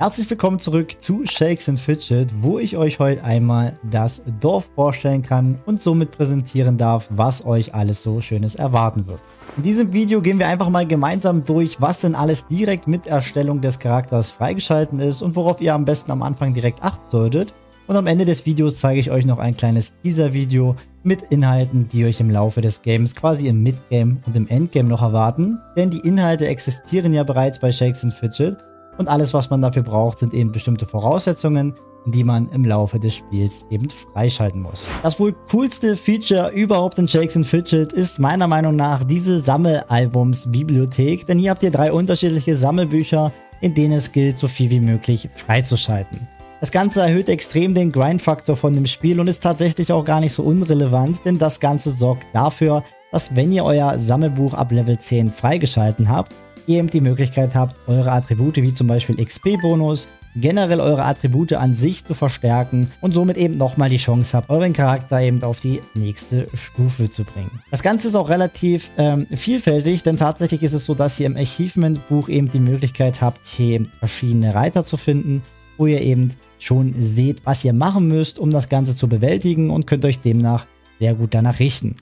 Herzlich willkommen zurück zu Shakes and Fidget, wo ich euch heute einmal das Dorf vorstellen kann und somit präsentieren darf, was euch alles so Schönes erwarten wird. In diesem Video gehen wir einfach mal gemeinsam durch, was denn alles direkt mit Erstellung des Charakters freigeschalten ist und worauf ihr am besten am Anfang direkt achten solltet. Und am Ende des Videos zeige ich euch noch ein kleines Teaser-Video mit Inhalten, die euch im Laufe des Games quasi im Midgame und im Endgame noch erwarten. Denn die Inhalte existieren ja bereits bei Shakes and Fidget und alles, was man dafür braucht, sind eben bestimmte Voraussetzungen, die man im Laufe des Spiels eben freischalten muss. Das wohl coolste Feature überhaupt in Shakes and Fidget ist meiner Meinung nach diese Sammelalbums-Bibliothek, denn hier habt ihr drei unterschiedliche Sammelbücher, in denen es gilt, so viel wie möglich freizuschalten. Das Ganze erhöht extrem den Grind-Faktor von dem Spiel und ist tatsächlich auch gar nicht so unrelevant, denn das Ganze sorgt dafür, dass wenn ihr euer Sammelbuch ab Level 10 freigeschalten habt, ihr eben die Möglichkeit habt, eure Attribute wie zum Beispiel XP-Bonus, generell eure Attribute an sich zu verstärken und somit eben nochmal die Chance habt, euren Charakter eben auf die nächste Stufe zu bringen. Das Ganze ist auch relativ ähm, vielfältig, denn tatsächlich ist es so, dass ihr im Achievement-Buch eben die Möglichkeit habt, hier eben verschiedene Reiter zu finden, wo ihr eben schon seht, was ihr machen müsst, um das Ganze zu bewältigen und könnt euch demnach sehr gut danach richten.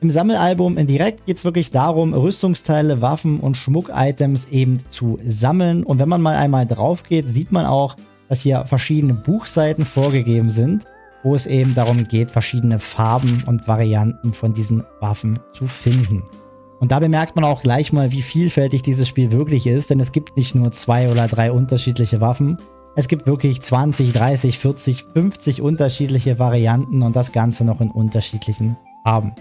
Im Sammelalbum in Direkt geht es wirklich darum, Rüstungsteile, Waffen und Schmuck-Items eben zu sammeln. Und wenn man mal einmal drauf geht, sieht man auch, dass hier verschiedene Buchseiten vorgegeben sind, wo es eben darum geht, verschiedene Farben und Varianten von diesen Waffen zu finden. Und da bemerkt man auch gleich mal, wie vielfältig dieses Spiel wirklich ist, denn es gibt nicht nur zwei oder drei unterschiedliche Waffen. Es gibt wirklich 20, 30, 40, 50 unterschiedliche Varianten und das Ganze noch in unterschiedlichen Farben.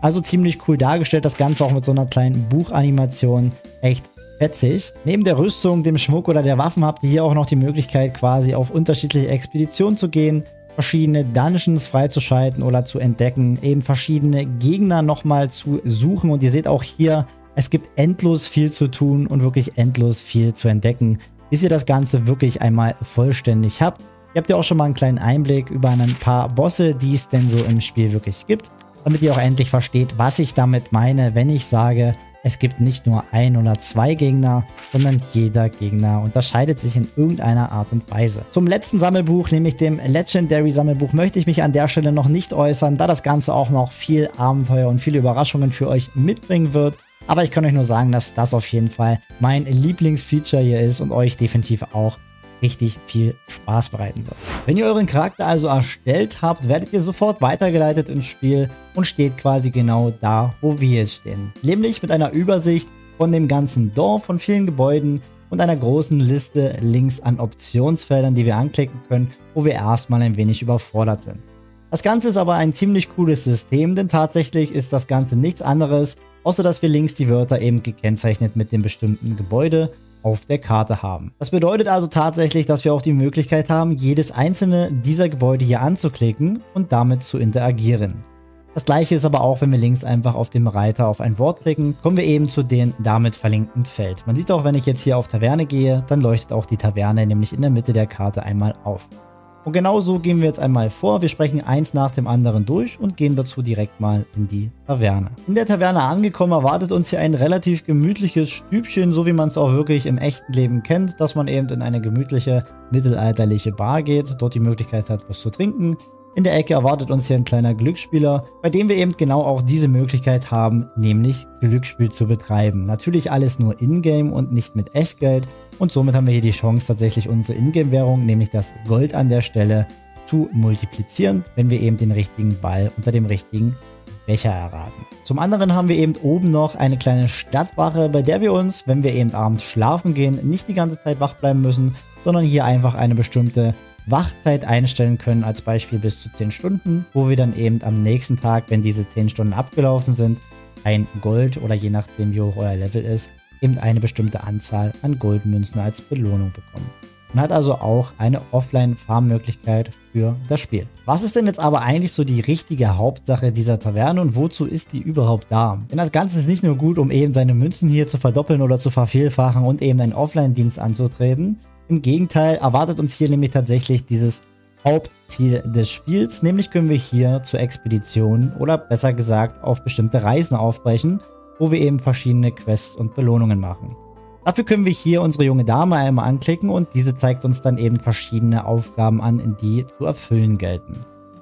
Also ziemlich cool dargestellt, das Ganze auch mit so einer kleinen Buchanimation. Echt fetzig. Neben der Rüstung, dem Schmuck oder der Waffen habt ihr hier auch noch die Möglichkeit, quasi auf unterschiedliche Expeditionen zu gehen, verschiedene Dungeons freizuschalten oder zu entdecken, eben verschiedene Gegner nochmal zu suchen. Und ihr seht auch hier, es gibt endlos viel zu tun und wirklich endlos viel zu entdecken, bis ihr das Ganze wirklich einmal vollständig habt. Ihr habt ja auch schon mal einen kleinen Einblick über ein paar Bosse, die es denn so im Spiel wirklich gibt damit ihr auch endlich versteht, was ich damit meine, wenn ich sage, es gibt nicht nur ein oder zwei Gegner, sondern jeder Gegner unterscheidet sich in irgendeiner Art und Weise. Zum letzten Sammelbuch, nämlich dem Legendary Sammelbuch, möchte ich mich an der Stelle noch nicht äußern, da das Ganze auch noch viel Abenteuer und viele Überraschungen für euch mitbringen wird. Aber ich kann euch nur sagen, dass das auf jeden Fall mein Lieblingsfeature hier ist und euch definitiv auch richtig viel Spaß bereiten wird. Wenn ihr euren Charakter also erstellt habt, werdet ihr sofort weitergeleitet ins Spiel und steht quasi genau da, wo wir jetzt stehen. Nämlich mit einer Übersicht von dem ganzen Dorf, von vielen Gebäuden und einer großen Liste links an Optionsfeldern, die wir anklicken können, wo wir erstmal ein wenig überfordert sind. Das Ganze ist aber ein ziemlich cooles System, denn tatsächlich ist das Ganze nichts anderes, außer dass wir links die Wörter eben gekennzeichnet mit dem bestimmten Gebäude auf der Karte haben. Das bedeutet also tatsächlich, dass wir auch die Möglichkeit haben, jedes einzelne dieser Gebäude hier anzuklicken und damit zu interagieren. Das gleiche ist aber auch, wenn wir links einfach auf dem Reiter auf ein Wort klicken, kommen wir eben zu dem damit verlinkten Feld. Man sieht auch, wenn ich jetzt hier auf Taverne gehe, dann leuchtet auch die Taverne nämlich in der Mitte der Karte einmal auf. Und genau so gehen wir jetzt einmal vor. Wir sprechen eins nach dem anderen durch und gehen dazu direkt mal in die Taverne. In der Taverne angekommen erwartet uns hier ein relativ gemütliches Stübchen, so wie man es auch wirklich im echten Leben kennt, dass man eben in eine gemütliche mittelalterliche Bar geht, dort die Möglichkeit hat, was zu trinken, in der Ecke erwartet uns hier ein kleiner Glücksspieler, bei dem wir eben genau auch diese Möglichkeit haben, nämlich Glücksspiel zu betreiben. Natürlich alles nur Ingame und nicht mit Echtgeld und somit haben wir hier die Chance tatsächlich unsere Ingame-Währung, nämlich das Gold an der Stelle, zu multiplizieren, wenn wir eben den richtigen Ball unter dem richtigen Becher erraten. Zum anderen haben wir eben oben noch eine kleine Stadtwache, bei der wir uns, wenn wir eben abends schlafen gehen, nicht die ganze Zeit wach bleiben müssen, sondern hier einfach eine bestimmte Wachzeit einstellen können, als Beispiel bis zu 10 Stunden, wo wir dann eben am nächsten Tag, wenn diese 10 Stunden abgelaufen sind, ein Gold oder je nachdem wie hoch euer Level ist, eben eine bestimmte Anzahl an Goldmünzen als Belohnung bekommen. Man hat also auch eine Offline-Farmmöglichkeit für das Spiel. Was ist denn jetzt aber eigentlich so die richtige Hauptsache dieser Taverne und wozu ist die überhaupt da? Denn das Ganze ist nicht nur gut, um eben seine Münzen hier zu verdoppeln oder zu vervielfachen und eben einen Offline-Dienst anzutreten, im Gegenteil erwartet uns hier nämlich tatsächlich dieses Hauptziel des Spiels, nämlich können wir hier zur Expedition oder besser gesagt auf bestimmte Reisen aufbrechen, wo wir eben verschiedene Quests und Belohnungen machen. Dafür können wir hier unsere junge Dame einmal anklicken und diese zeigt uns dann eben verschiedene Aufgaben an, die zu erfüllen gelten.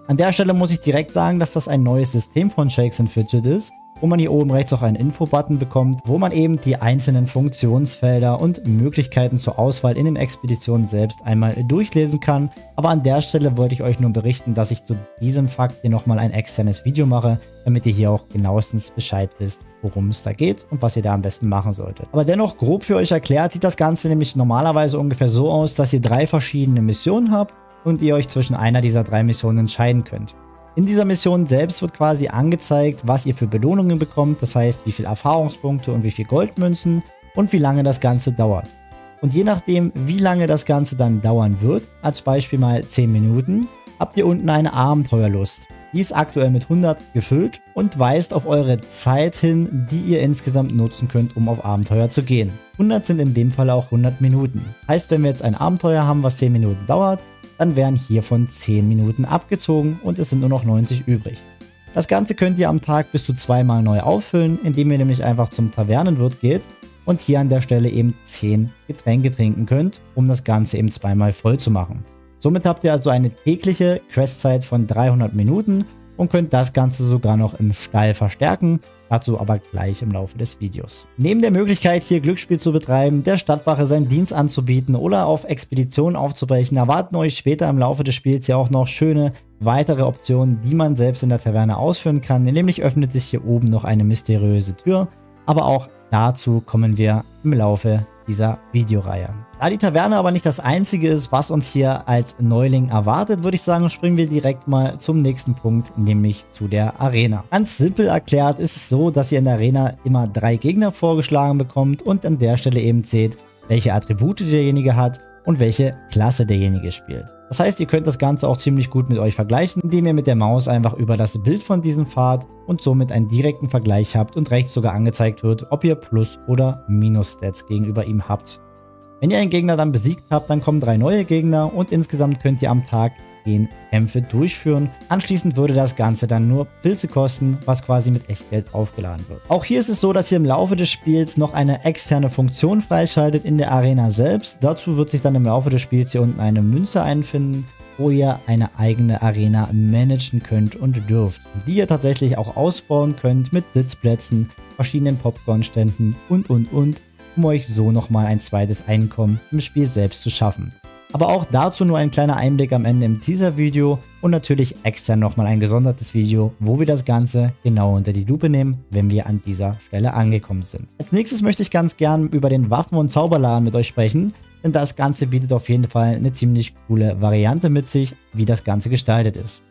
An der Stelle muss ich direkt sagen, dass das ein neues System von Shakes Fidget ist wo man hier oben rechts auch einen Info-Button bekommt, wo man eben die einzelnen Funktionsfelder und Möglichkeiten zur Auswahl in den Expeditionen selbst einmal durchlesen kann. Aber an der Stelle wollte ich euch nur berichten, dass ich zu diesem Fakt hier nochmal ein externes Video mache, damit ihr hier auch genauestens Bescheid wisst, worum es da geht und was ihr da am besten machen solltet. Aber dennoch grob für euch erklärt, sieht das Ganze nämlich normalerweise ungefähr so aus, dass ihr drei verschiedene Missionen habt und ihr euch zwischen einer dieser drei Missionen entscheiden könnt. In dieser Mission selbst wird quasi angezeigt, was ihr für Belohnungen bekommt, das heißt wie viele Erfahrungspunkte und wie viele Goldmünzen und wie lange das Ganze dauert. Und je nachdem, wie lange das Ganze dann dauern wird, als Beispiel mal 10 Minuten, habt ihr unten eine Abenteuerlust. Die ist aktuell mit 100 gefüllt und weist auf eure Zeit hin, die ihr insgesamt nutzen könnt, um auf Abenteuer zu gehen. 100 sind in dem Fall auch 100 Minuten. Heißt, wenn wir jetzt ein Abenteuer haben, was 10 Minuten dauert, dann werden hiervon 10 Minuten abgezogen und es sind nur noch 90 übrig. Das Ganze könnt ihr am Tag bis zu zweimal neu auffüllen, indem ihr nämlich einfach zum Tavernenwirt geht und hier an der Stelle eben 10 Getränke trinken könnt, um das Ganze eben zweimal voll zu machen. Somit habt ihr also eine tägliche Questzeit von 300 Minuten und könnt das Ganze sogar noch im Stall verstärken, Dazu aber gleich im Laufe des Videos. Neben der Möglichkeit, hier Glücksspiel zu betreiben, der Stadtwache seinen Dienst anzubieten oder auf Expeditionen aufzubrechen, erwarten euch später im Laufe des Spiels ja auch noch schöne weitere Optionen, die man selbst in der Taverne ausführen kann. Nämlich öffnet sich hier oben noch eine mysteriöse Tür, aber auch dazu kommen wir im Laufe dieser Videoreihe. Da die Taverne aber nicht das einzige ist, was uns hier als Neuling erwartet, würde ich sagen, springen wir direkt mal zum nächsten Punkt, nämlich zu der Arena. Ganz simpel erklärt ist es so, dass ihr in der Arena immer drei Gegner vorgeschlagen bekommt und an der Stelle eben seht, welche Attribute derjenige hat und welche Klasse derjenige spielt. Das heißt, ihr könnt das Ganze auch ziemlich gut mit euch vergleichen, indem ihr mit der Maus einfach über das Bild von diesem Pfad und somit einen direkten Vergleich habt und rechts sogar angezeigt wird, ob ihr Plus- oder Minus-Stats gegenüber ihm habt. Wenn ihr einen Gegner dann besiegt habt, dann kommen drei neue Gegner und insgesamt könnt ihr am Tag 10 Kämpfe durchführen. Anschließend würde das Ganze dann nur Pilze kosten, was quasi mit Echtgeld aufgeladen wird. Auch hier ist es so, dass ihr im Laufe des Spiels noch eine externe Funktion freischaltet in der Arena selbst. Dazu wird sich dann im Laufe des Spiels hier unten eine Münze einfinden, wo ihr eine eigene Arena managen könnt und dürft, die ihr tatsächlich auch ausbauen könnt mit Sitzplätzen, verschiedenen Popcornständen und und und, um euch so nochmal ein zweites Einkommen im Spiel selbst zu schaffen. Aber auch dazu nur ein kleiner Einblick am Ende im Teaser-Video und natürlich extern nochmal ein gesondertes Video, wo wir das Ganze genau unter die Lupe nehmen, wenn wir an dieser Stelle angekommen sind. Als nächstes möchte ich ganz gern über den Waffen- und Zauberladen mit euch sprechen, denn das Ganze bietet auf jeden Fall eine ziemlich coole Variante mit sich, wie das Ganze gestaltet ist.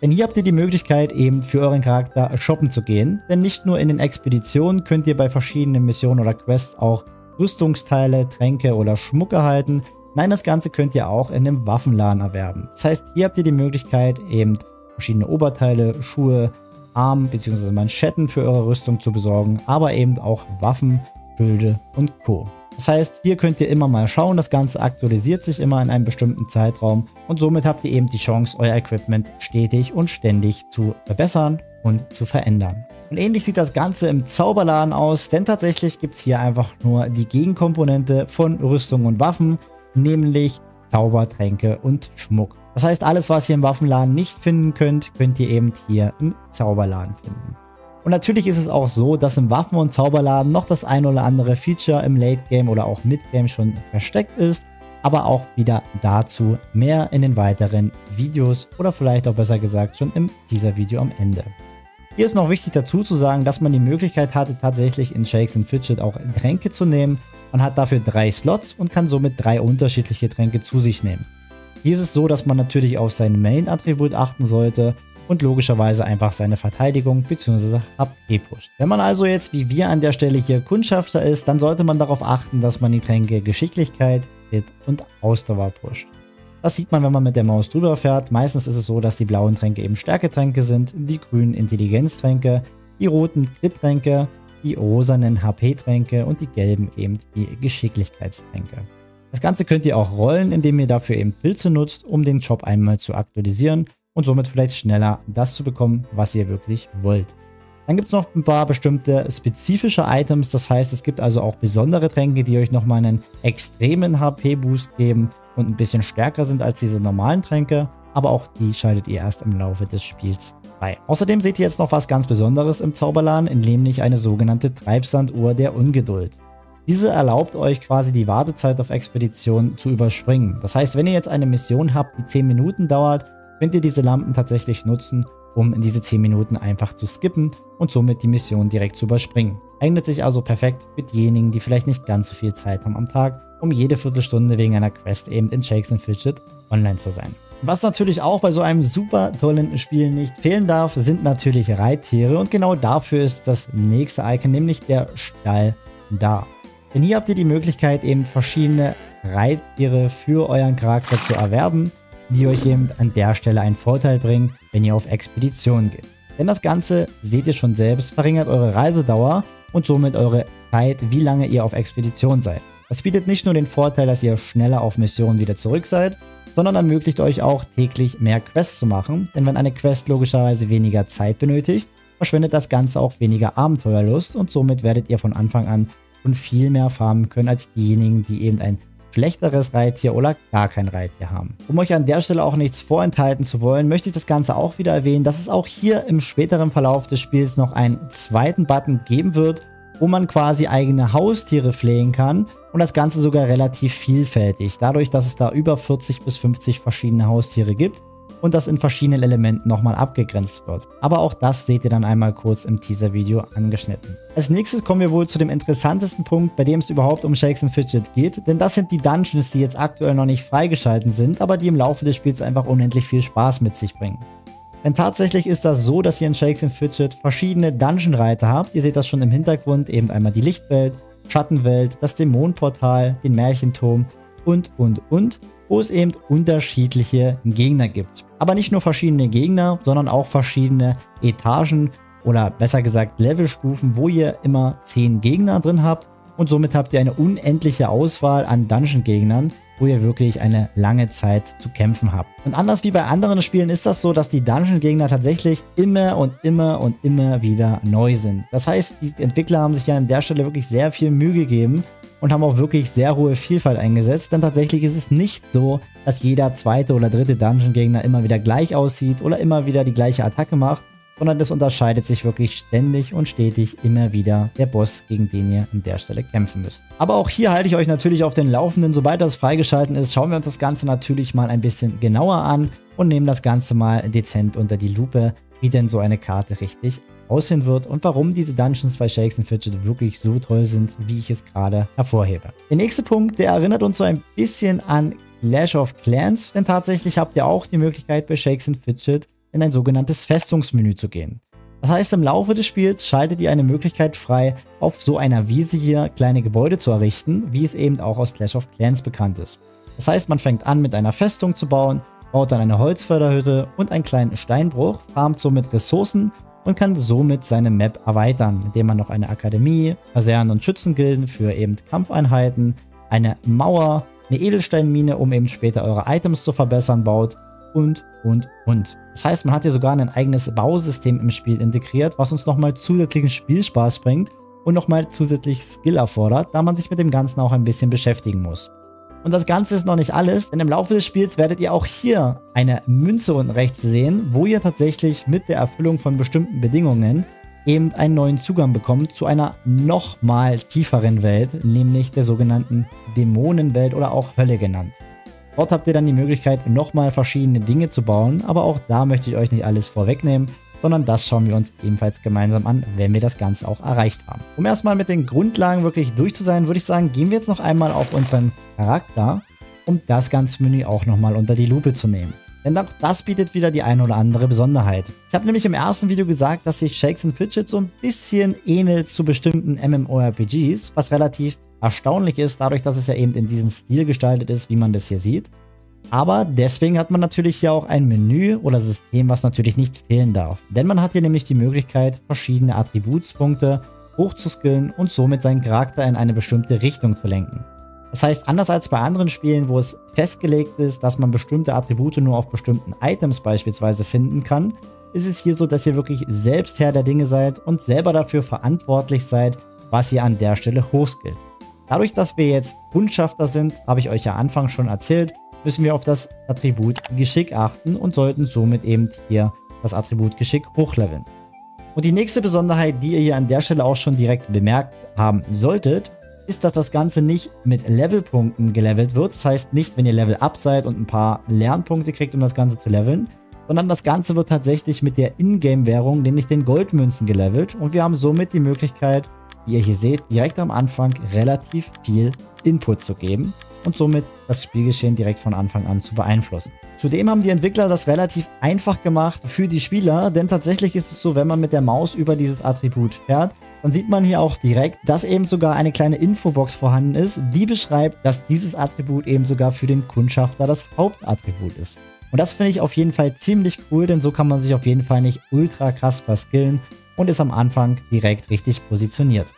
Denn hier habt ihr die Möglichkeit eben für euren Charakter shoppen zu gehen, denn nicht nur in den Expeditionen könnt ihr bei verschiedenen Missionen oder Quests auch Rüstungsteile, Tränke oder Schmuck erhalten, Nein, das Ganze könnt ihr auch in einem Waffenladen erwerben. Das heißt, hier habt ihr die Möglichkeit, eben verschiedene Oberteile, Schuhe, Arm- bzw. Manschetten für eure Rüstung zu besorgen, aber eben auch Waffen, Schilde und Co. Das heißt, hier könnt ihr immer mal schauen, das Ganze aktualisiert sich immer in einem bestimmten Zeitraum und somit habt ihr eben die Chance, euer Equipment stetig und ständig zu verbessern und zu verändern. Und ähnlich sieht das Ganze im Zauberladen aus, denn tatsächlich gibt es hier einfach nur die Gegenkomponente von Rüstung und Waffen nämlich Zaubertränke und Schmuck. Das heißt, alles, was ihr im Waffenladen nicht finden könnt, könnt ihr eben hier im Zauberladen finden. Und natürlich ist es auch so, dass im Waffen- und Zauberladen noch das ein oder andere Feature im Late Game oder auch Mid Game schon versteckt ist, aber auch wieder dazu mehr in den weiteren Videos oder vielleicht auch besser gesagt schon in dieser Video am Ende. Hier ist noch wichtig dazu zu sagen, dass man die Möglichkeit hatte, tatsächlich in Shakes and Fidget auch Tränke zu nehmen, man hat dafür drei Slots und kann somit drei unterschiedliche Tränke zu sich nehmen. Hier ist es so, dass man natürlich auf sein Main-Attribut achten sollte und logischerweise einfach seine Verteidigung bzw. HP pusht. Wenn man also jetzt wie wir an der Stelle hier Kundschafter ist, dann sollte man darauf achten, dass man die Tränke Geschicklichkeit, Hit und Ausdauer pusht. Das sieht man, wenn man mit der Maus drüber fährt. Meistens ist es so, dass die blauen Tränke eben Stärketränke sind, die grünen Intelligenztränke, die roten Crit-Tränke die rosanen HP-Tränke und die gelben eben die Geschicklichkeitstränke. Das Ganze könnt ihr auch rollen, indem ihr dafür eben Pilze nutzt, um den Shop einmal zu aktualisieren und somit vielleicht schneller das zu bekommen, was ihr wirklich wollt. Dann gibt es noch ein paar bestimmte spezifische Items, das heißt, es gibt also auch besondere Tränke, die euch nochmal einen extremen HP-Boost geben und ein bisschen stärker sind als diese normalen Tränke, aber auch die schaltet ihr erst im Laufe des Spiels frei. Außerdem seht ihr jetzt noch was ganz Besonderes im Zauberladen, nämlich eine sogenannte Treibsanduhr der Ungeduld. Diese erlaubt euch quasi die Wartezeit auf Expedition zu überspringen. Das heißt, wenn ihr jetzt eine Mission habt, die 10 Minuten dauert, könnt ihr diese Lampen tatsächlich nutzen, um diese 10 Minuten einfach zu skippen und somit die Mission direkt zu überspringen. Eignet sich also perfekt für diejenigen, die vielleicht nicht ganz so viel Zeit haben am Tag, um jede Viertelstunde wegen einer Quest eben in Shakes and Fidget online zu sein. Was natürlich auch bei so einem super tollen Spiel nicht fehlen darf, sind natürlich Reittiere und genau dafür ist das nächste Icon, nämlich der Stall da. Denn hier habt ihr die Möglichkeit eben verschiedene Reittiere für euren Charakter zu erwerben, die euch eben an der Stelle einen Vorteil bringen, wenn ihr auf Expedition geht. Denn das Ganze, seht ihr schon selbst, verringert eure Reisedauer und somit eure Zeit, wie lange ihr auf Expedition seid. Das bietet nicht nur den Vorteil, dass ihr schneller auf Mission wieder zurück seid, sondern ermöglicht euch auch täglich mehr Quests zu machen, denn wenn eine Quest logischerweise weniger Zeit benötigt, verschwendet das Ganze auch weniger Abenteuerlust und somit werdet ihr von Anfang an schon viel mehr farmen können als diejenigen, die eben ein schlechteres Reittier oder gar kein Reittier haben. Um euch an der Stelle auch nichts vorenthalten zu wollen, möchte ich das Ganze auch wieder erwähnen, dass es auch hier im späteren Verlauf des Spiels noch einen zweiten Button geben wird, wo man quasi eigene Haustiere pflegen kann und das Ganze sogar relativ vielfältig, dadurch, dass es da über 40 bis 50 verschiedene Haustiere gibt und das in verschiedenen Elementen nochmal abgegrenzt wird. Aber auch das seht ihr dann einmal kurz im Teaser-Video angeschnitten. Als nächstes kommen wir wohl zu dem interessantesten Punkt, bei dem es überhaupt um Shakes and Fidget geht, denn das sind die Dungeons, die jetzt aktuell noch nicht freigeschalten sind, aber die im Laufe des Spiels einfach unendlich viel Spaß mit sich bringen. Denn tatsächlich ist das so, dass ihr in Shakes Fidget verschiedene Dungeon-Reiter habt. Ihr seht das schon im Hintergrund, eben einmal die Lichtwelt, Schattenwelt, das Dämonenportal, den Märchenturm und, und, und, wo es eben unterschiedliche Gegner gibt. Aber nicht nur verschiedene Gegner, sondern auch verschiedene Etagen oder besser gesagt Levelstufen, wo ihr immer 10 Gegner drin habt und somit habt ihr eine unendliche Auswahl an Dungeon-Gegnern, wo ihr wirklich eine lange Zeit zu kämpfen habt. Und anders wie bei anderen Spielen ist das so, dass die Dungeon-Gegner tatsächlich immer und immer und immer wieder neu sind. Das heißt, die Entwickler haben sich ja an der Stelle wirklich sehr viel Mühe gegeben und haben auch wirklich sehr hohe Vielfalt eingesetzt, denn tatsächlich ist es nicht so, dass jeder zweite oder dritte Dungeon-Gegner immer wieder gleich aussieht oder immer wieder die gleiche Attacke macht, sondern das unterscheidet sich wirklich ständig und stetig immer wieder der Boss, gegen den ihr an der Stelle kämpfen müsst. Aber auch hier halte ich euch natürlich auf den Laufenden. Sobald das freigeschalten ist, schauen wir uns das Ganze natürlich mal ein bisschen genauer an und nehmen das Ganze mal dezent unter die Lupe, wie denn so eine Karte richtig aussehen wird und warum diese Dungeons bei Shakes and Fidget wirklich so toll sind, wie ich es gerade hervorhebe. Der nächste Punkt, der erinnert uns so ein bisschen an Clash of Clans, denn tatsächlich habt ihr auch die Möglichkeit bei Shakes and Fidget in ein sogenanntes Festungsmenü zu gehen. Das heißt, im Laufe des Spiels schaltet ihr eine Möglichkeit frei, auf so einer Wiese hier kleine Gebäude zu errichten, wie es eben auch aus Clash of Clans bekannt ist. Das heißt, man fängt an mit einer Festung zu bauen, baut dann eine Holzförderhütte und einen kleinen Steinbruch, farmt somit Ressourcen und kann somit seine Map erweitern, indem man noch eine Akademie, Kasernen und Schützengilden für eben Kampfeinheiten, eine Mauer, eine Edelsteinmine, um eben später eure Items zu verbessern, baut und, und, und. Das heißt, man hat hier sogar ein eigenes Bausystem im Spiel integriert, was uns nochmal zusätzlichen Spielspaß bringt und nochmal zusätzlich Skill erfordert, da man sich mit dem Ganzen auch ein bisschen beschäftigen muss. Und das Ganze ist noch nicht alles, denn im Laufe des Spiels werdet ihr auch hier eine Münze unten rechts sehen, wo ihr tatsächlich mit der Erfüllung von bestimmten Bedingungen eben einen neuen Zugang bekommt zu einer nochmal tieferen Welt, nämlich der sogenannten Dämonenwelt oder auch Hölle genannt. Dort habt ihr dann die Möglichkeit, nochmal verschiedene Dinge zu bauen, aber auch da möchte ich euch nicht alles vorwegnehmen, sondern das schauen wir uns ebenfalls gemeinsam an, wenn wir das Ganze auch erreicht haben. Um erstmal mit den Grundlagen wirklich durch zu sein, würde ich sagen, gehen wir jetzt noch einmal auf unseren Charakter, um das ganze Menü auch nochmal unter die Lupe zu nehmen. Denn auch das bietet wieder die eine oder andere Besonderheit. Ich habe nämlich im ersten Video gesagt, dass sich Shakes and Fidget so ein bisschen ähnelt zu bestimmten MMORPGs, was relativ erstaunlich ist, dadurch, dass es ja eben in diesem Stil gestaltet ist, wie man das hier sieht. Aber deswegen hat man natürlich hier auch ein Menü oder System, was natürlich nicht fehlen darf. Denn man hat hier nämlich die Möglichkeit, verschiedene Attributspunkte hochzuskillen und somit seinen Charakter in eine bestimmte Richtung zu lenken. Das heißt, anders als bei anderen Spielen, wo es festgelegt ist, dass man bestimmte Attribute nur auf bestimmten Items beispielsweise finden kann, ist es hier so, dass ihr wirklich selbst Herr der Dinge seid und selber dafür verantwortlich seid, was ihr an der Stelle hochskillt. Dadurch, dass wir jetzt Kundschafter sind, habe ich euch ja Anfang schon erzählt, müssen wir auf das Attribut Geschick achten und sollten somit eben hier das Attribut Geschick hochleveln. Und die nächste Besonderheit, die ihr hier an der Stelle auch schon direkt bemerkt haben solltet, ist, dass das Ganze nicht mit Levelpunkten gelevelt wird. Das heißt nicht, wenn ihr Level up seid und ein paar Lernpunkte kriegt, um das Ganze zu leveln, sondern das Ganze wird tatsächlich mit der Ingame-Währung, nämlich den Goldmünzen gelevelt und wir haben somit die Möglichkeit, wie ihr hier seht, direkt am Anfang relativ viel Input zu geben und somit das Spielgeschehen direkt von Anfang an zu beeinflussen. Zudem haben die Entwickler das relativ einfach gemacht für die Spieler, denn tatsächlich ist es so, wenn man mit der Maus über dieses Attribut fährt, dann sieht man hier auch direkt, dass eben sogar eine kleine Infobox vorhanden ist, die beschreibt, dass dieses Attribut eben sogar für den Kundschafter das Hauptattribut ist. Und das finde ich auf jeden Fall ziemlich cool, denn so kann man sich auf jeden Fall nicht ultra krass verskillen und ist am Anfang direkt richtig positioniert.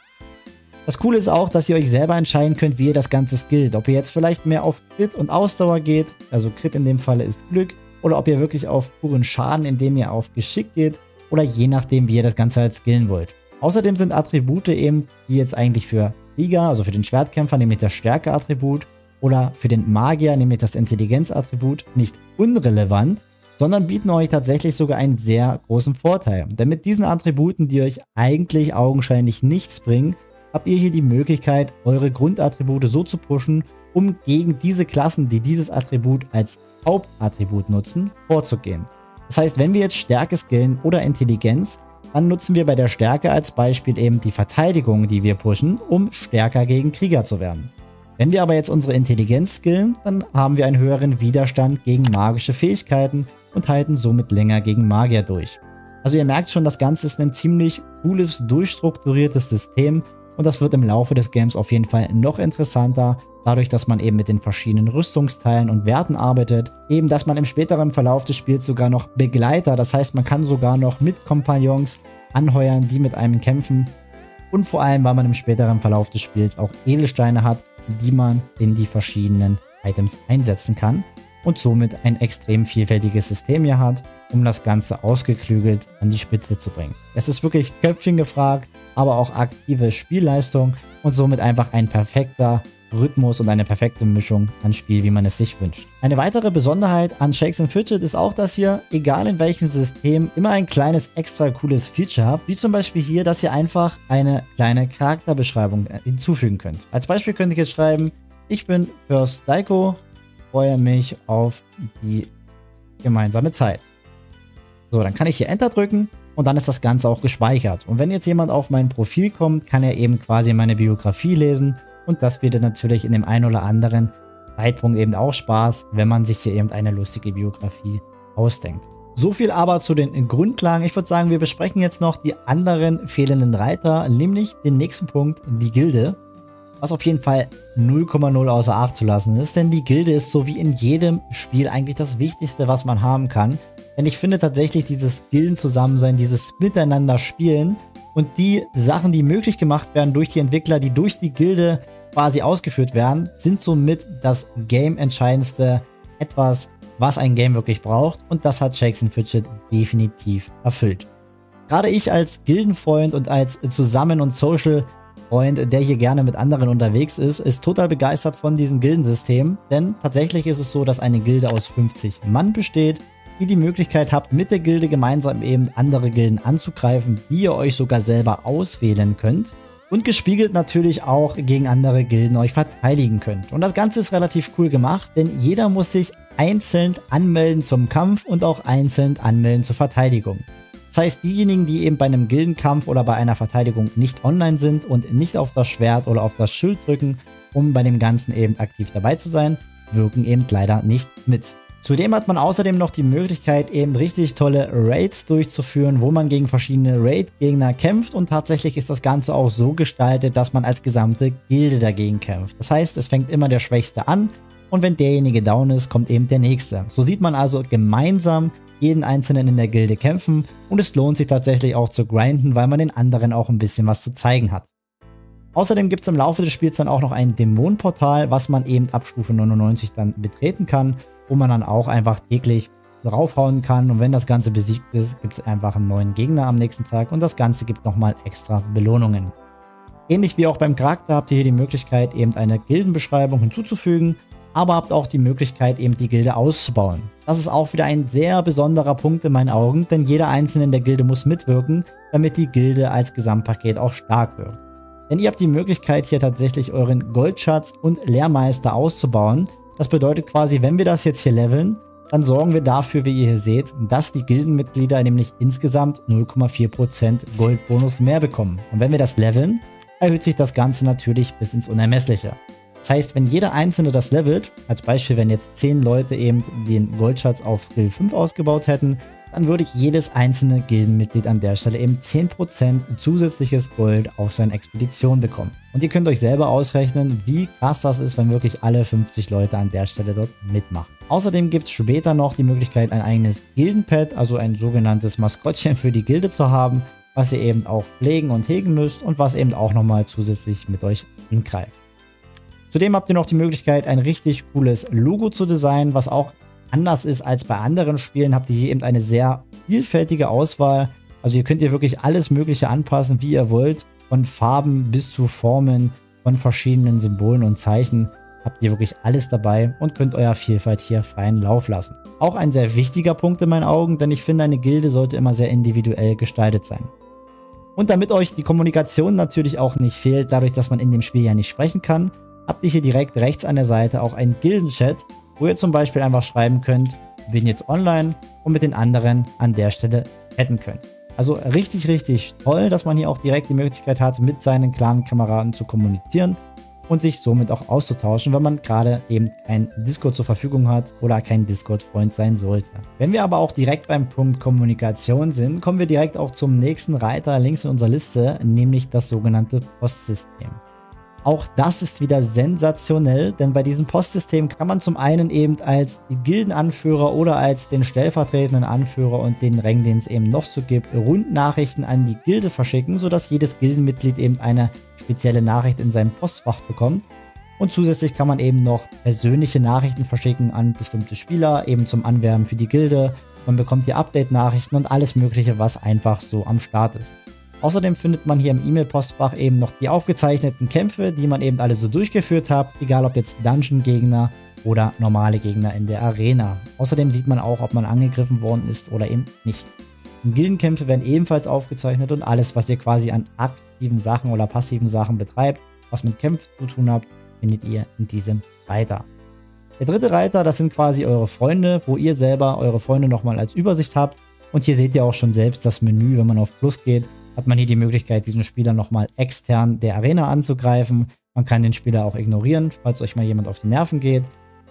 Das Coole ist auch, dass ihr euch selber entscheiden könnt, wie ihr das Ganze skillt. Ob ihr jetzt vielleicht mehr auf Crit und Ausdauer geht, also Crit in dem Falle ist Glück, oder ob ihr wirklich auf puren Schaden, indem ihr auf Geschick geht, oder je nachdem, wie ihr das Ganze halt skillen wollt. Außerdem sind Attribute eben, die jetzt eigentlich für Krieger, also für den Schwertkämpfer, nämlich das Stärke-Attribut, oder für den Magier, nämlich das Intelligenz-Attribut, nicht unrelevant, sondern bieten euch tatsächlich sogar einen sehr großen Vorteil. Denn mit diesen Attributen, die euch eigentlich augenscheinlich nichts bringen, habt ihr hier die Möglichkeit, eure Grundattribute so zu pushen, um gegen diese Klassen, die dieses Attribut als Hauptattribut nutzen, vorzugehen. Das heißt, wenn wir jetzt Stärke skillen oder Intelligenz, dann nutzen wir bei der Stärke als Beispiel eben die Verteidigung, die wir pushen, um stärker gegen Krieger zu werden. Wenn wir aber jetzt unsere Intelligenz skillen, dann haben wir einen höheren Widerstand gegen magische Fähigkeiten und halten somit länger gegen Magier durch. Also ihr merkt schon, das Ganze ist ein ziemlich cooles, durchstrukturiertes System, und das wird im Laufe des Games auf jeden Fall noch interessanter, dadurch, dass man eben mit den verschiedenen Rüstungsteilen und Werten arbeitet. Eben, dass man im späteren Verlauf des Spiels sogar noch Begleiter, das heißt, man kann sogar noch mit Kompagnons anheuern, die mit einem kämpfen. Und vor allem, weil man im späteren Verlauf des Spiels auch Edelsteine hat, die man in die verschiedenen Items einsetzen kann und somit ein extrem vielfältiges System hier hat, um das Ganze ausgeklügelt an die Spitze zu bringen. Es ist wirklich Köpfchen gefragt, aber auch aktive Spielleistung und somit einfach ein perfekter Rhythmus und eine perfekte Mischung an Spiel, wie man es sich wünscht. Eine weitere Besonderheit an Shakes and Fidget ist auch, dass ihr, egal in welchem System, immer ein kleines extra cooles Feature habt, wie zum Beispiel hier, dass ihr einfach eine kleine Charakterbeschreibung äh, hinzufügen könnt. Als Beispiel könnt ihr jetzt schreiben, ich bin First Daiko, freue mich auf die gemeinsame Zeit. So, dann kann ich hier Enter drücken und dann ist das Ganze auch gespeichert. Und wenn jetzt jemand auf mein Profil kommt, kann er eben quasi meine Biografie lesen und das bietet natürlich in dem einen oder anderen Zeitpunkt eben auch Spaß, wenn man sich hier eben eine lustige Biografie ausdenkt. So viel aber zu den Grundlagen. Ich würde sagen, wir besprechen jetzt noch die anderen fehlenden Reiter, nämlich den nächsten Punkt, die Gilde. Was auf jeden Fall 0,0 außer Acht zu lassen ist, denn die Gilde ist so wie in jedem Spiel eigentlich das Wichtigste, was man haben kann. Denn ich finde tatsächlich dieses Gilden-Zusammensein, dieses Miteinander spielen und die Sachen, die möglich gemacht werden durch die Entwickler, die durch die Gilde quasi ausgeführt werden, sind somit das Game-entscheidendste etwas, was ein Game wirklich braucht. Und das hat Shakes Fidget definitiv erfüllt. Gerade ich als Gildenfreund und als Zusammen- und Social-Freund, der hier gerne mit anderen unterwegs ist, ist total begeistert von diesem Gildensystem. Denn tatsächlich ist es so, dass eine Gilde aus 50 Mann besteht ihr die Möglichkeit habt, mit der Gilde gemeinsam eben andere Gilden anzugreifen, die ihr euch sogar selber auswählen könnt. Und gespiegelt natürlich auch gegen andere Gilden euch verteidigen könnt. Und das Ganze ist relativ cool gemacht, denn jeder muss sich einzeln anmelden zum Kampf und auch einzeln anmelden zur Verteidigung. Das heißt, diejenigen, die eben bei einem Gildenkampf oder bei einer Verteidigung nicht online sind und nicht auf das Schwert oder auf das Schild drücken, um bei dem Ganzen eben aktiv dabei zu sein, wirken eben leider nicht mit. Zudem hat man außerdem noch die Möglichkeit, eben richtig tolle Raids durchzuführen, wo man gegen verschiedene Raid-Gegner kämpft und tatsächlich ist das Ganze auch so gestaltet, dass man als gesamte Gilde dagegen kämpft. Das heißt, es fängt immer der Schwächste an und wenn derjenige down ist, kommt eben der Nächste. So sieht man also gemeinsam jeden Einzelnen in der Gilde kämpfen und es lohnt sich tatsächlich auch zu grinden, weil man den anderen auch ein bisschen was zu zeigen hat. Außerdem gibt es im Laufe des Spiels dann auch noch ein Dämonenportal, was man eben ab Stufe 99 dann betreten kann wo man dann auch einfach täglich draufhauen kann und wenn das Ganze besiegt ist, gibt es einfach einen neuen Gegner am nächsten Tag und das Ganze gibt nochmal extra Belohnungen. Ähnlich wie auch beim Charakter habt ihr hier die Möglichkeit eben eine Gildenbeschreibung hinzuzufügen, aber habt auch die Möglichkeit eben die Gilde auszubauen. Das ist auch wieder ein sehr besonderer Punkt in meinen Augen, denn jeder Einzelne in der Gilde muss mitwirken, damit die Gilde als Gesamtpaket auch stark wird. Denn ihr habt die Möglichkeit hier tatsächlich euren Goldschatz und Lehrmeister auszubauen. Das bedeutet quasi, wenn wir das jetzt hier leveln, dann sorgen wir dafür, wie ihr hier seht, dass die Gildenmitglieder nämlich insgesamt 0,4% Goldbonus mehr bekommen. Und wenn wir das leveln, erhöht sich das Ganze natürlich bis ins Unermessliche. Das heißt, wenn jeder Einzelne das levelt, als Beispiel, wenn jetzt 10 Leute eben den Goldschatz auf Skill 5 ausgebaut hätten, dann würde jedes einzelne Gildenmitglied an der Stelle eben 10% zusätzliches Gold auf seine Expedition bekommen. Und ihr könnt euch selber ausrechnen, wie krass das ist, wenn wirklich alle 50 Leute an der Stelle dort mitmachen. Außerdem gibt es später noch die Möglichkeit, ein eigenes Gildenpad, also ein sogenanntes Maskottchen für die Gilde zu haben, was ihr eben auch pflegen und hegen müsst und was eben auch nochmal zusätzlich mit euch angreift. Zudem habt ihr noch die Möglichkeit, ein richtig cooles Logo zu designen, was auch anders ist als bei anderen Spielen, habt ihr hier eben eine sehr vielfältige Auswahl. Also hier könnt ihr wirklich alles mögliche anpassen, wie ihr wollt. Von Farben bis zu Formen, von verschiedenen Symbolen und Zeichen habt ihr wirklich alles dabei und könnt euer Vielfalt hier freien Lauf lassen. Auch ein sehr wichtiger Punkt in meinen Augen, denn ich finde, eine Gilde sollte immer sehr individuell gestaltet sein. Und damit euch die Kommunikation natürlich auch nicht fehlt, dadurch, dass man in dem Spiel ja nicht sprechen kann, habt ihr hier direkt rechts an der Seite auch einen Gildenchat, wo ihr zum Beispiel einfach schreiben könnt, bin jetzt online und mit den anderen an der Stelle chatten könnt. Also richtig, richtig toll, dass man hier auch direkt die Möglichkeit hat, mit seinen Clan-Kameraden zu kommunizieren und sich somit auch auszutauschen, wenn man gerade eben kein Discord zur Verfügung hat oder kein Discord-Freund sein sollte. Wenn wir aber auch direkt beim Punkt Kommunikation sind, kommen wir direkt auch zum nächsten Reiter links in unserer Liste, nämlich das sogenannte Postsystem. Auch das ist wieder sensationell, denn bei diesem Postsystem kann man zum einen eben als Gildenanführer oder als den stellvertretenden Anführer und den Rang, den es eben noch so gibt, Rundnachrichten an die Gilde verschicken, sodass jedes Gildenmitglied eben eine spezielle Nachricht in seinem Postfach bekommt. Und zusätzlich kann man eben noch persönliche Nachrichten verschicken an bestimmte Spieler, eben zum Anwerben für die Gilde. Man bekommt hier Update-Nachrichten und alles mögliche, was einfach so am Start ist. Außerdem findet man hier im E-Mail-Postfach eben noch die aufgezeichneten Kämpfe, die man eben alle so durchgeführt hat, egal ob jetzt Dungeon-Gegner oder normale Gegner in der Arena. Außerdem sieht man auch, ob man angegriffen worden ist oder eben nicht. Gildenkämpfe werden ebenfalls aufgezeichnet und alles, was ihr quasi an aktiven Sachen oder passiven Sachen betreibt, was mit Kämpfen zu tun habt, findet ihr in diesem Reiter. Der dritte Reiter, das sind quasi eure Freunde, wo ihr selber eure Freunde nochmal als Übersicht habt. Und hier seht ihr auch schon selbst das Menü, wenn man auf Plus geht, hat man hier die Möglichkeit, diesen Spieler nochmal extern der Arena anzugreifen. Man kann den Spieler auch ignorieren, falls euch mal jemand auf die Nerven geht.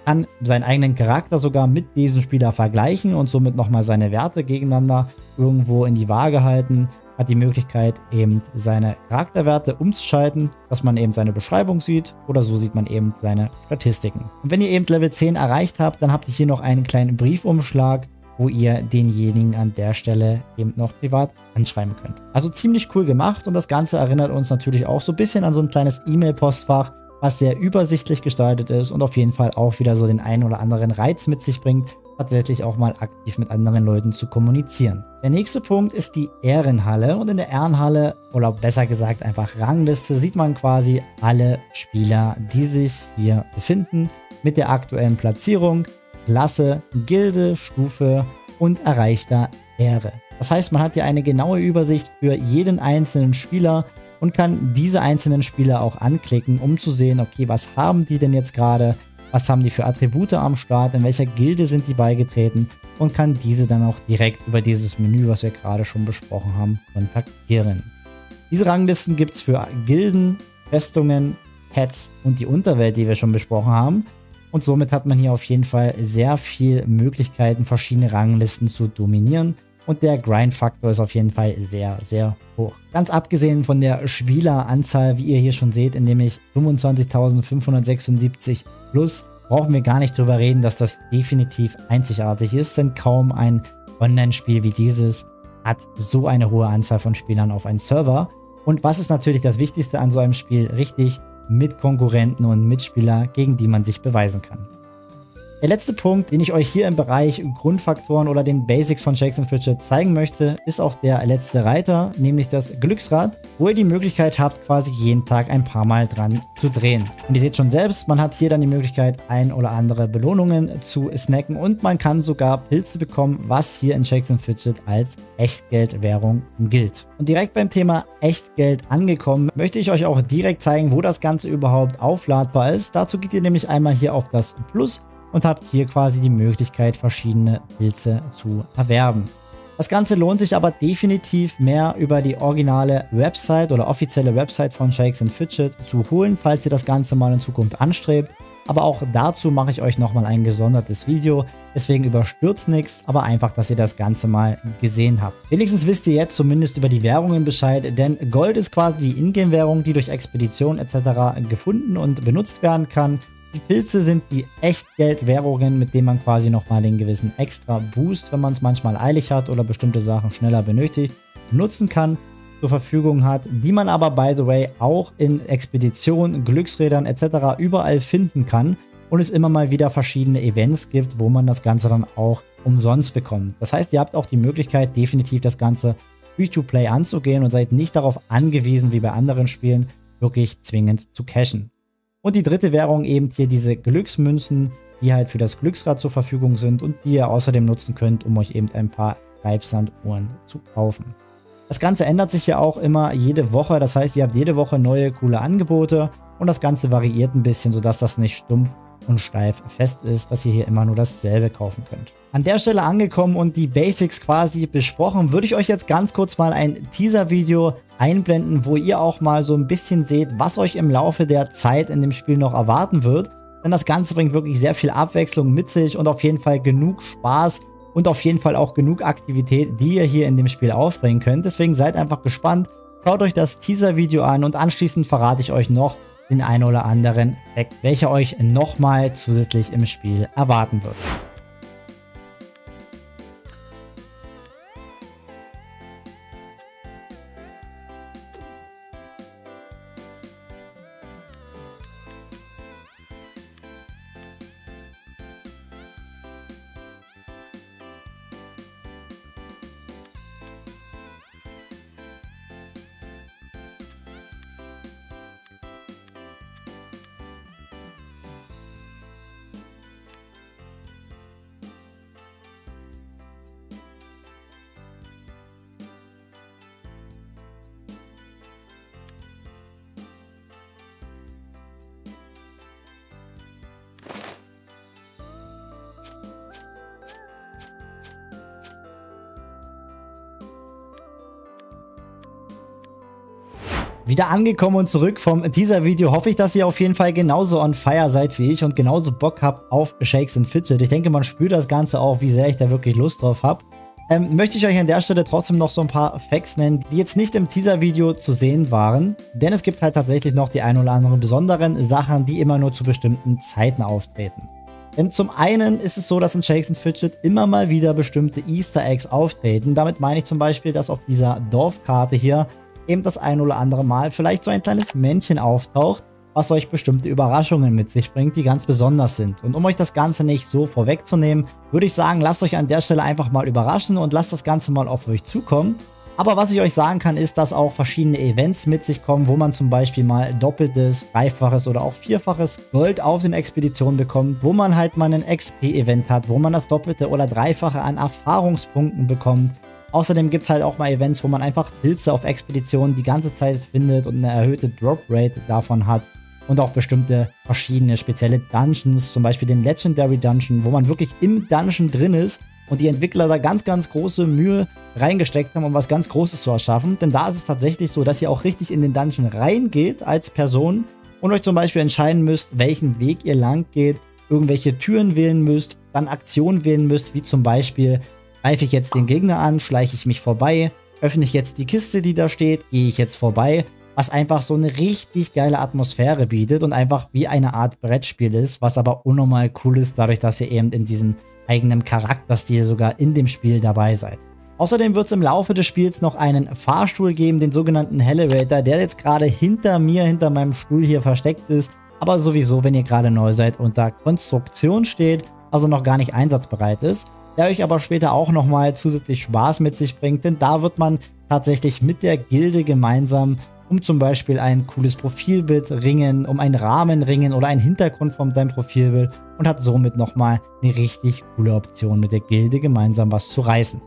Kann seinen eigenen Charakter sogar mit diesem Spieler vergleichen und somit nochmal seine Werte gegeneinander irgendwo in die Waage halten. Hat die Möglichkeit, eben seine Charakterwerte umzuschalten, dass man eben seine Beschreibung sieht oder so sieht man eben seine Statistiken. Und wenn ihr eben Level 10 erreicht habt, dann habt ihr hier noch einen kleinen Briefumschlag, wo ihr denjenigen an der Stelle eben noch privat anschreiben könnt. Also ziemlich cool gemacht und das Ganze erinnert uns natürlich auch so ein bisschen an so ein kleines E-Mail-Postfach, was sehr übersichtlich gestaltet ist und auf jeden Fall auch wieder so den einen oder anderen Reiz mit sich bringt, tatsächlich auch mal aktiv mit anderen Leuten zu kommunizieren. Der nächste Punkt ist die Ehrenhalle und in der Ehrenhalle oder besser gesagt einfach Rangliste sieht man quasi alle Spieler, die sich hier befinden mit der aktuellen Platzierung Klasse, Gilde, Stufe und erreichter Ehre. Das heißt, man hat hier eine genaue Übersicht für jeden einzelnen Spieler und kann diese einzelnen Spieler auch anklicken, um zu sehen, okay, was haben die denn jetzt gerade, was haben die für Attribute am Start, in welcher Gilde sind die beigetreten und kann diese dann auch direkt über dieses Menü, was wir gerade schon besprochen haben, kontaktieren. Diese Ranglisten gibt es für Gilden, Festungen, Pets und die Unterwelt, die wir schon besprochen haben. Und somit hat man hier auf jeden Fall sehr viel Möglichkeiten, verschiedene Ranglisten zu dominieren. Und der Grind-Faktor ist auf jeden Fall sehr, sehr hoch. Ganz abgesehen von der Spieleranzahl, wie ihr hier schon seht, nämlich 25.576 plus, brauchen wir gar nicht drüber reden, dass das definitiv einzigartig ist, denn kaum ein Online-Spiel wie dieses hat so eine hohe Anzahl von Spielern auf einen Server. Und was ist natürlich das Wichtigste an so einem Spiel? Richtig, mit Konkurrenten und Mitspieler, gegen die man sich beweisen kann. Der letzte Punkt, den ich euch hier im Bereich Grundfaktoren oder den Basics von Shakes and Fidget zeigen möchte, ist auch der letzte Reiter, nämlich das Glücksrad, wo ihr die Möglichkeit habt, quasi jeden Tag ein paar Mal dran zu drehen. Und ihr seht schon selbst, man hat hier dann die Möglichkeit, ein oder andere Belohnungen zu snacken und man kann sogar Pilze bekommen, was hier in Shakes and Fidget als Echtgeldwährung gilt. Und direkt beim Thema Echtgeld angekommen, möchte ich euch auch direkt zeigen, wo das Ganze überhaupt aufladbar ist. Dazu geht ihr nämlich einmal hier auf das Plus und habt hier quasi die Möglichkeit, verschiedene Pilze zu erwerben. Das Ganze lohnt sich aber definitiv mehr über die originale Website oder offizielle Website von Shakes Fidget zu holen, falls ihr das Ganze mal in Zukunft anstrebt. Aber auch dazu mache ich euch nochmal ein gesondertes Video. Deswegen überstürzt nichts, aber einfach, dass ihr das Ganze mal gesehen habt. Wenigstens wisst ihr jetzt zumindest über die Währungen Bescheid, denn Gold ist quasi die Ingame-Währung, die durch Expedition etc. gefunden und benutzt werden kann. Die Pilze sind die Echtgeldwährungen, mit denen man quasi nochmal den gewissen extra Boost, wenn man es manchmal eilig hat oder bestimmte Sachen schneller benötigt, nutzen kann, zur Verfügung hat, die man aber, by the way, auch in Expeditionen, Glücksrädern etc. überall finden kann und es immer mal wieder verschiedene Events gibt, wo man das Ganze dann auch umsonst bekommt. Das heißt, ihr habt auch die Möglichkeit, definitiv das Ganze Free-to-Play anzugehen und seid nicht darauf angewiesen, wie bei anderen Spielen, wirklich zwingend zu cashen. Und die dritte Währung eben hier diese Glücksmünzen, die halt für das Glücksrad zur Verfügung sind und die ihr außerdem nutzen könnt, um euch eben ein paar Treibsanduhren zu kaufen. Das Ganze ändert sich ja auch immer jede Woche, das heißt, ihr habt jede Woche neue coole Angebote und das Ganze variiert ein bisschen, sodass das nicht stumpf und steif fest ist, dass ihr hier immer nur dasselbe kaufen könnt. An der Stelle angekommen und die Basics quasi besprochen, würde ich euch jetzt ganz kurz mal ein Teaser-Video einblenden, wo ihr auch mal so ein bisschen seht, was euch im Laufe der Zeit in dem Spiel noch erwarten wird. Denn das Ganze bringt wirklich sehr viel Abwechslung mit sich und auf jeden Fall genug Spaß und auf jeden Fall auch genug Aktivität, die ihr hier in dem Spiel aufbringen könnt. Deswegen seid einfach gespannt, schaut euch das Teaser-Video an und anschließend verrate ich euch noch den einen oder anderen Effekt, welcher euch nochmal zusätzlich im Spiel erwarten wird. Wieder angekommen und zurück vom Teaser-Video. Hoffe ich, dass ihr auf jeden Fall genauso on fire seid wie ich und genauso Bock habt auf Shakes and Fidget. Ich denke, man spürt das Ganze auch, wie sehr ich da wirklich Lust drauf habe. Ähm, möchte ich euch an der Stelle trotzdem noch so ein paar Facts nennen, die jetzt nicht im Teaser-Video zu sehen waren. Denn es gibt halt tatsächlich noch die ein oder anderen besonderen Sachen, die immer nur zu bestimmten Zeiten auftreten. Denn zum einen ist es so, dass in Shakes and Fidget immer mal wieder bestimmte Easter Eggs auftreten. Damit meine ich zum Beispiel, dass auf dieser Dorfkarte hier eben das ein oder andere Mal vielleicht so ein kleines Männchen auftaucht, was euch bestimmte Überraschungen mit sich bringt, die ganz besonders sind. Und um euch das Ganze nicht so vorwegzunehmen, würde ich sagen, lasst euch an der Stelle einfach mal überraschen und lasst das Ganze mal auf euch zukommen. Aber was ich euch sagen kann, ist, dass auch verschiedene Events mit sich kommen, wo man zum Beispiel mal doppeltes, dreifaches oder auch vierfaches Gold auf den Expeditionen bekommt, wo man halt mal ein XP-Event hat, wo man das doppelte oder dreifache an Erfahrungspunkten bekommt, Außerdem gibt es halt auch mal Events, wo man einfach Pilze auf Expeditionen die ganze Zeit findet und eine erhöhte Drop Rate davon hat. Und auch bestimmte verschiedene spezielle Dungeons, zum Beispiel den Legendary Dungeon, wo man wirklich im Dungeon drin ist und die Entwickler da ganz, ganz große Mühe reingesteckt haben, um was ganz Großes zu erschaffen. Denn da ist es tatsächlich so, dass ihr auch richtig in den Dungeon reingeht als Person und euch zum Beispiel entscheiden müsst, welchen Weg ihr lang geht, irgendwelche Türen wählen müsst, dann Aktionen wählen müsst, wie zum Beispiel Greife ich jetzt den Gegner an, schleiche ich mich vorbei, öffne ich jetzt die Kiste, die da steht, gehe ich jetzt vorbei, was einfach so eine richtig geile Atmosphäre bietet und einfach wie eine Art Brettspiel ist, was aber unnormal cool ist, dadurch, dass ihr eben in diesem eigenen Charakterstil sogar in dem Spiel dabei seid. Außerdem wird es im Laufe des Spiels noch einen Fahrstuhl geben, den sogenannten Elevator, der jetzt gerade hinter mir, hinter meinem Stuhl hier versteckt ist, aber sowieso, wenn ihr gerade neu seid, unter Konstruktion steht also noch gar nicht einsatzbereit ist, der euch aber später auch nochmal zusätzlich Spaß mit sich bringt, denn da wird man tatsächlich mit der Gilde gemeinsam um zum Beispiel ein cooles Profilbild ringen, um einen Rahmen ringen oder einen Hintergrund von deinem Profilbild und hat somit nochmal eine richtig coole Option mit der Gilde gemeinsam was zu reißen.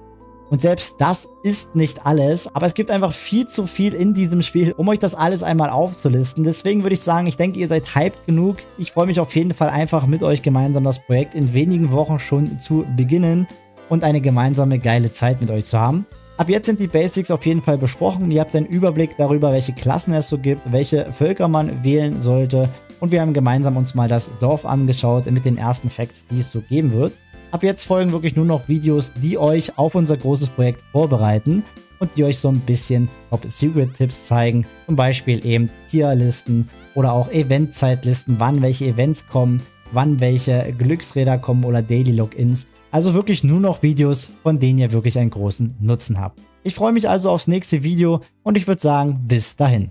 Und selbst das ist nicht alles, aber es gibt einfach viel zu viel in diesem Spiel, um euch das alles einmal aufzulisten. Deswegen würde ich sagen, ich denke, ihr seid hyped genug. Ich freue mich auf jeden Fall einfach mit euch gemeinsam das Projekt in wenigen Wochen schon zu beginnen und eine gemeinsame geile Zeit mit euch zu haben. Ab jetzt sind die Basics auf jeden Fall besprochen. Ihr habt einen Überblick darüber, welche Klassen es so gibt, welche Völker man wählen sollte. Und wir haben gemeinsam uns mal das Dorf angeschaut mit den ersten Facts, die es so geben wird. Ab jetzt folgen wirklich nur noch Videos, die euch auf unser großes Projekt vorbereiten und die euch so ein bisschen Top-Secret-Tipps zeigen. Zum Beispiel eben Tierlisten oder auch Eventzeitlisten, wann welche Events kommen, wann welche Glücksräder kommen oder Daily Logins. Also wirklich nur noch Videos, von denen ihr wirklich einen großen Nutzen habt. Ich freue mich also aufs nächste Video und ich würde sagen, bis dahin.